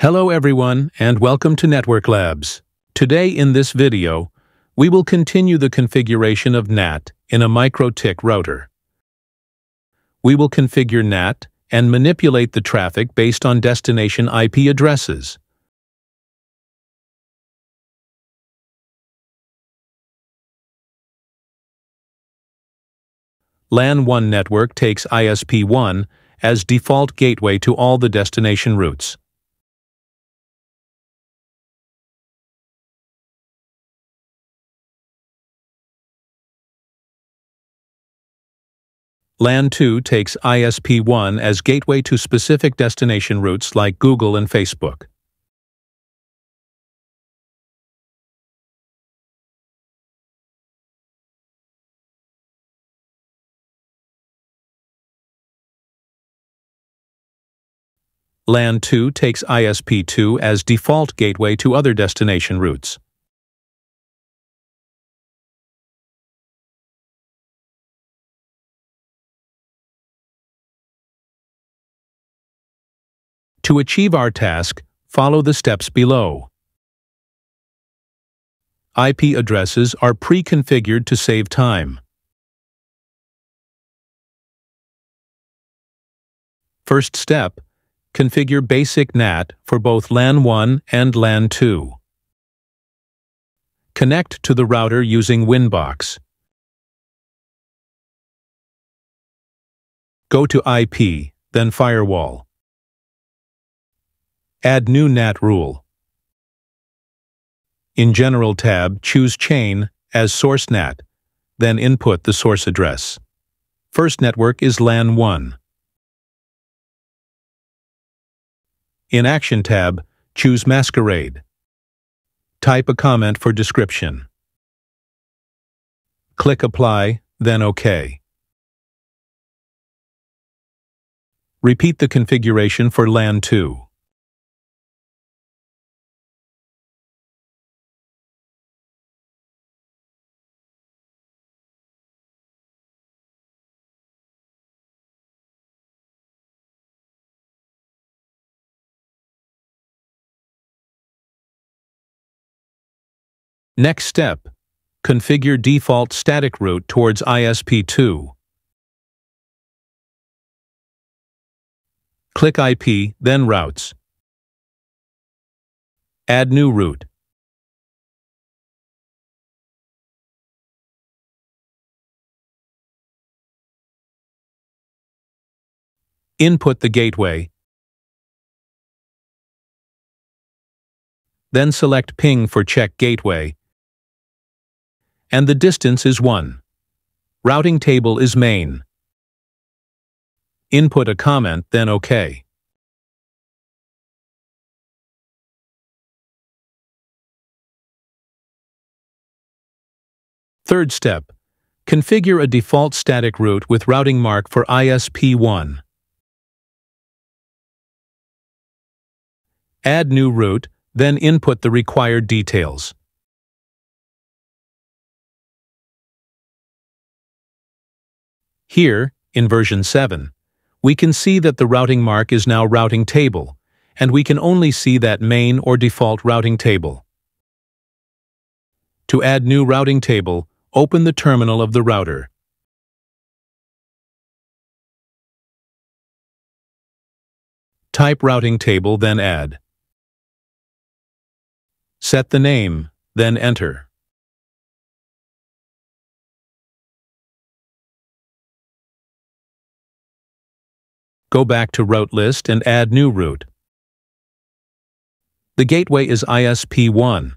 Hello everyone and welcome to Network Labs. Today in this video, we will continue the configuration of NAT in a MikroTik router. We will configure NAT and manipulate the traffic based on destination IP addresses. LAN 1 network takes ISP1 as default gateway to all the destination routes. LAN 2 takes ISP1 as gateway to specific destination routes like Google and Facebook. LAN 2 takes ISP2 as default gateway to other destination routes. To achieve our task, follow the steps below. IP addresses are pre-configured to save time. First step, configure basic NAT for both LAN 1 and LAN 2. Connect to the router using Winbox. Go to IP, then Firewall. Add new NAT rule. In General tab, choose Chain as source NAT, then input the source address. First network is LAN 1. In Action tab, choose Masquerade. Type a comment for description. Click Apply, then OK. Repeat the configuration for LAN 2. Next step, configure default static route towards ISP2. Click IP, then Routes. Add new route. Input the gateway. Then select Ping for Check Gateway and the distance is 1. Routing table is main. Input a comment, then OK. Third step, configure a default static route with routing mark for ISP1. Add new route, then input the required details. Here, in version 7, we can see that the routing mark is now routing table, and we can only see that main or default routing table. To add new routing table, open the terminal of the router. Type routing table, then add. Set the name, then enter. Go back to route list and add new route. The gateway is ISP1.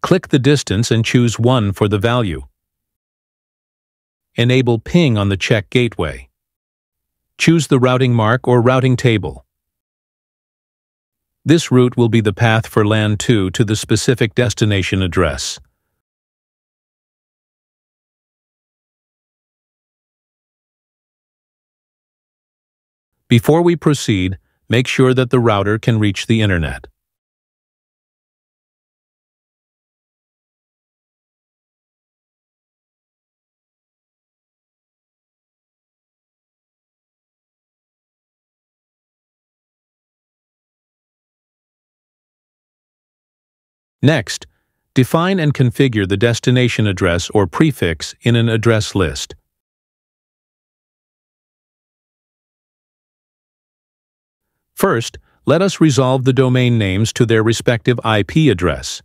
Click the distance and choose 1 for the value. Enable ping on the check gateway. Choose the routing mark or routing table. This route will be the path for LAN 2 to the specific destination address. Before we proceed, make sure that the router can reach the Internet. Next, define and configure the destination address or prefix in an address list. First, let us resolve the domain names to their respective IP address.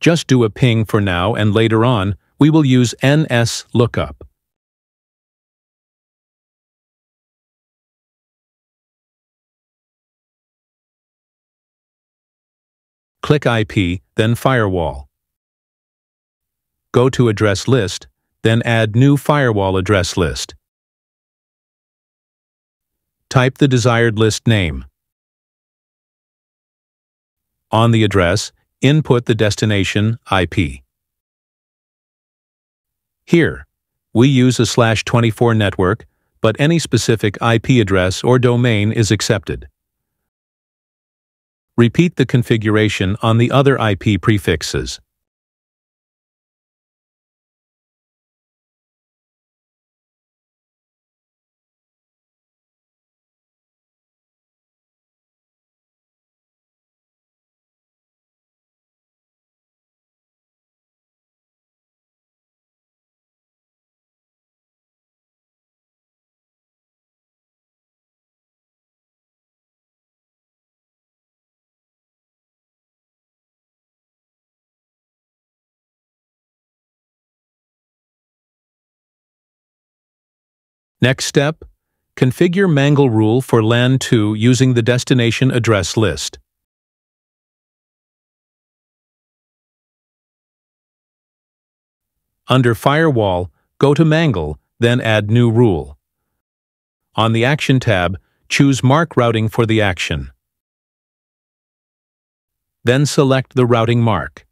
Just do a ping for now and later on, we will use NS lookup. Click IP, then Firewall. Go to Address List, then add New Firewall Address List. Type the desired list name. On the address, input the destination IP. Here, we use a slash 24 network, but any specific IP address or domain is accepted. Repeat the configuration on the other IP prefixes. Next step, configure Mangle rule for LAN 2 using the destination address list. Under Firewall, go to Mangle, then add New Rule. On the Action tab, choose Mark Routing for the action. Then select the routing mark.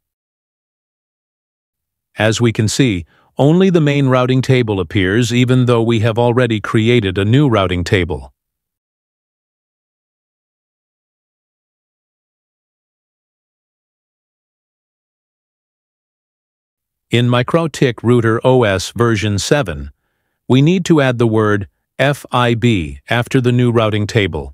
As we can see, only the main routing table appears even though we have already created a new routing table. In MikroTik Router OS version 7, we need to add the word FIB after the new routing table.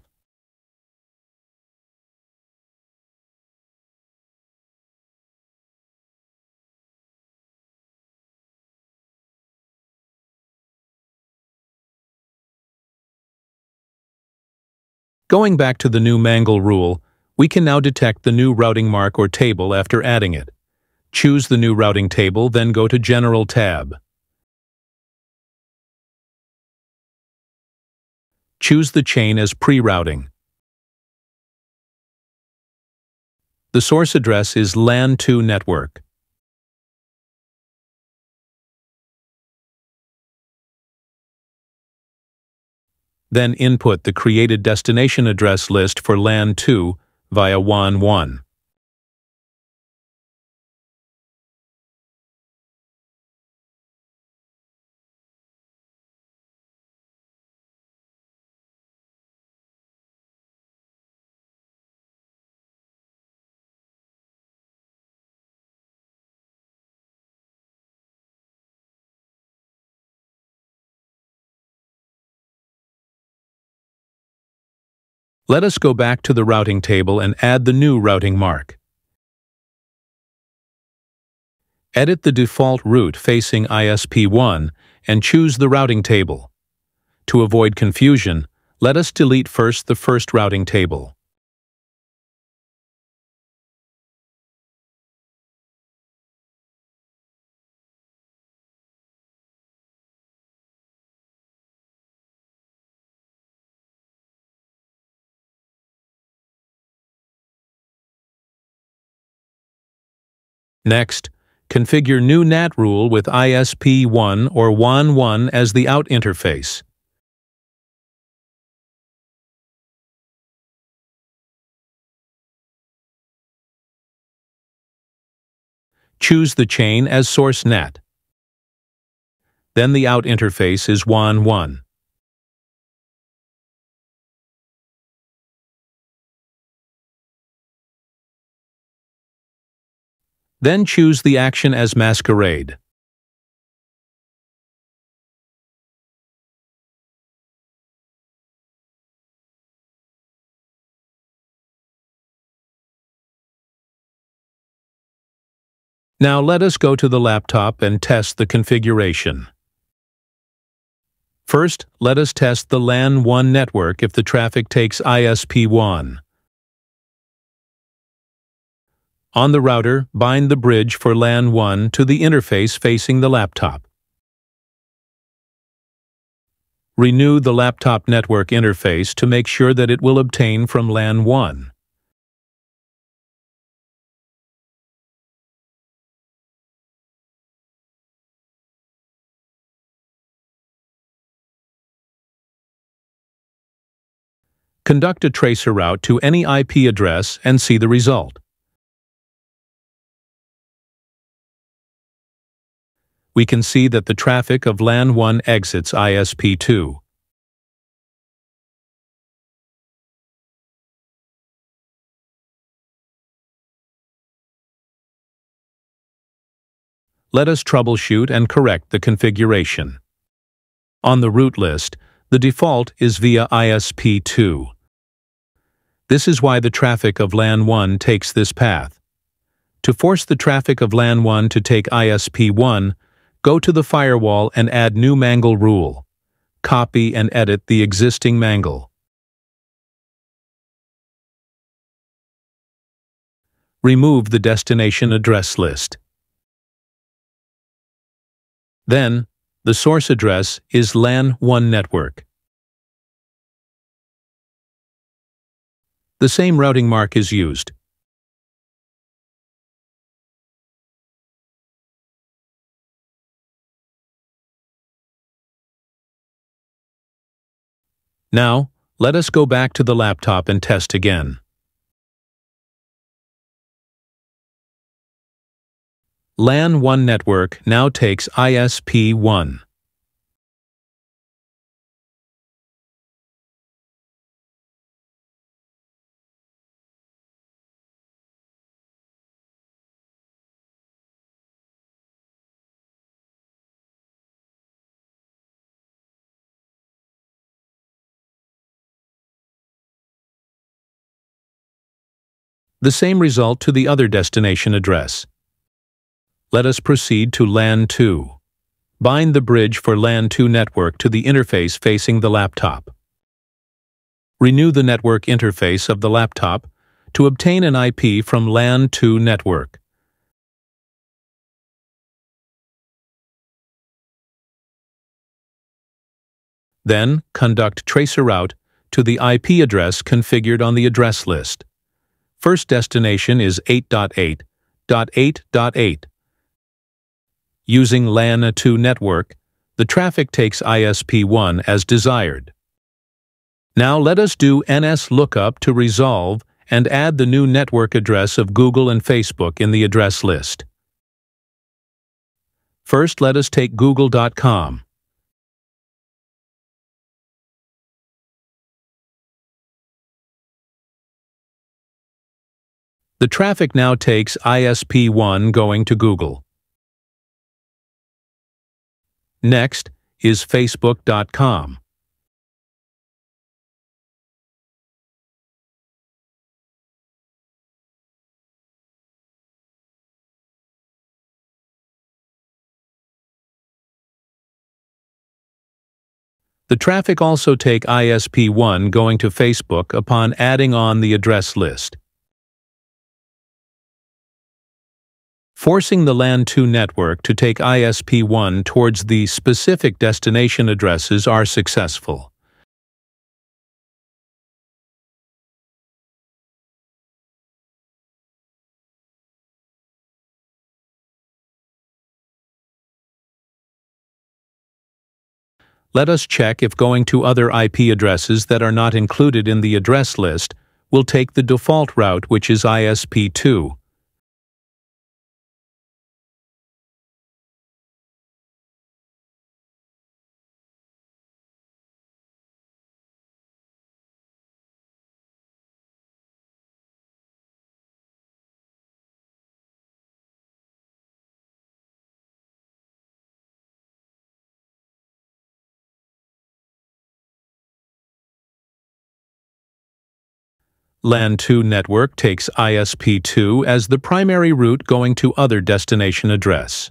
Going back to the new Mangle rule, we can now detect the new routing mark or table after adding it. Choose the new routing table, then go to General tab. Choose the chain as pre-routing. The source address is LAN2 network. Then input the created destination address list for LAN 2 via WAN 1. Let us go back to the routing table and add the new routing mark. Edit the default route facing ISP1 and choose the routing table. To avoid confusion, let us delete first the first routing table. Next, configure new NAT rule with ISP1 or WAN1 as the out interface. Choose the chain as source NAT. Then the out interface is WAN1. Then choose the action as masquerade. Now let us go to the laptop and test the configuration. First, let us test the LAN 1 network if the traffic takes ISP1. On the router, bind the bridge for LAN 1 to the interface facing the laptop. Renew the laptop network interface to make sure that it will obtain from LAN 1. Conduct a traceroute to any IP address and see the result. We can see that the traffic of LAN 1 exits ISP2. Let us troubleshoot and correct the configuration. On the route list, the default is via ISP2. This is why the traffic of LAN 1 takes this path. To force the traffic of LAN 1 to take ISP1, Go to the firewall and add new mangle rule. Copy and edit the existing mangle. Remove the destination address list. Then, the source address is LAN 1 network. The same routing mark is used. Now, let us go back to the laptop and test again. LAN 1 network now takes ISP1. The same result to the other destination address. Let us proceed to LAN 2. Bind the bridge for LAN 2 network to the interface facing the laptop. Renew the network interface of the laptop to obtain an IP from LAN 2 network. Then, conduct traceroute to the IP address configured on the address list. First destination is 8.8.8.8. Using LAN 2 network, the traffic takes ISP1 as desired. Now let us do NS lookup to resolve and add the new network address of Google and Facebook in the address list. First, let us take google.com. The traffic now takes ISP1 going to Google. Next is Facebook.com. The traffic also take ISP1 going to Facebook upon adding on the address list. Forcing the LAN 2 network to take ISP1 towards the specific destination addresses are successful. Let us check if going to other IP addresses that are not included in the address list will take the default route which is ISP2. LAN 2 network takes ISP2 as the primary route going to other destination address.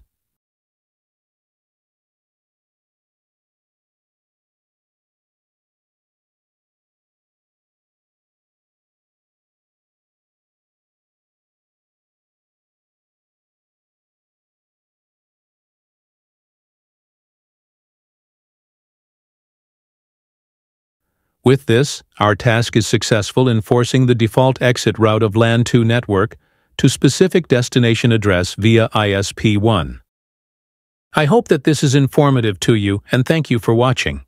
With this, our task is successful in forcing the default exit route of LAN 2 network to specific destination address via ISP1. I hope that this is informative to you and thank you for watching.